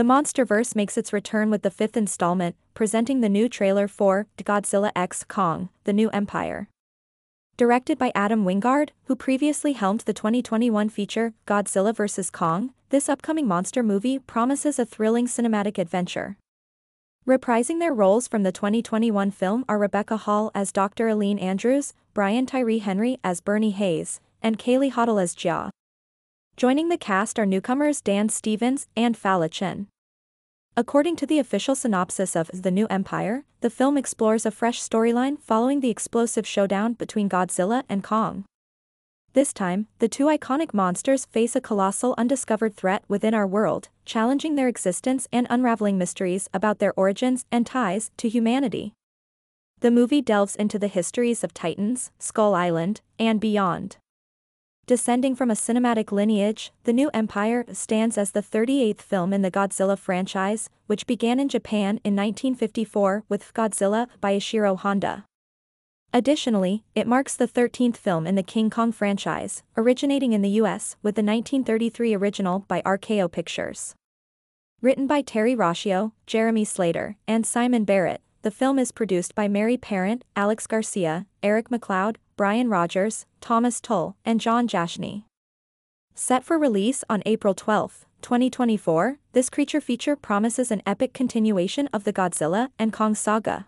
The MonsterVerse makes its return with the fifth installment, presenting the new trailer for Godzilla X Kong, The New Empire. Directed by Adam Wingard, who previously helmed the 2021 feature Godzilla vs. Kong, this upcoming monster movie promises a thrilling cinematic adventure. Reprising their roles from the 2021 film are Rebecca Hall as Dr. Ilene Andrews, Brian Tyree Henry as Bernie Hayes, and Kaylee Hottle as Jia. Joining the cast are newcomers Dan Stevens and Fala Chen. According to the official synopsis of The New Empire, the film explores a fresh storyline following the explosive showdown between Godzilla and Kong. This time, the two iconic monsters face a colossal undiscovered threat within our world, challenging their existence and unraveling mysteries about their origins and ties to humanity. The movie delves into the histories of Titans, Skull Island, and beyond. Descending from a cinematic lineage, The New Empire stands as the 38th film in the Godzilla franchise, which began in Japan in 1954 with Godzilla by Ishiro Honda. Additionally, it marks the 13th film in the King Kong franchise, originating in the US with the 1933 original by RKO Pictures. Written by Terry Rossio, Jeremy Slater, and Simon Barrett, the film is produced by Mary Parent, Alex Garcia, Eric McLeod, Brian Rogers, Thomas Tull, and Jon Jashni. Set for release on April 12, 2024, this creature feature promises an epic continuation of the Godzilla and Kong saga.